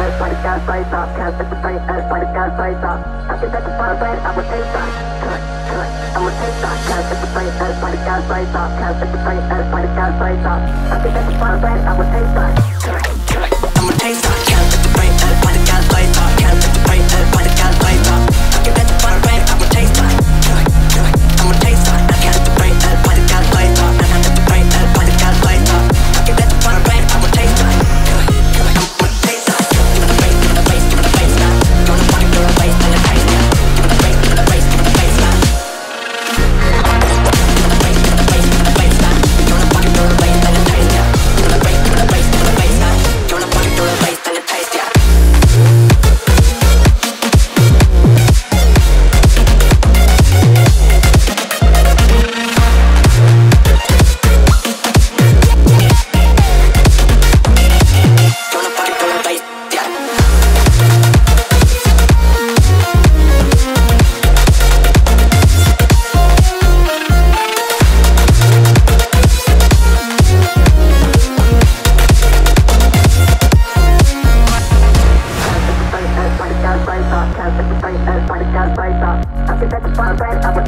everybody got lights up. Can't let the brain, everybody got lights up. I can bet the fire brain, I'm a taste that. Cut, cut, I'm a taste that. Can't let the brain, everybody got lights up. Can't let the brain, everybody got lights up. I can bet the fire brain, I'm a taste up.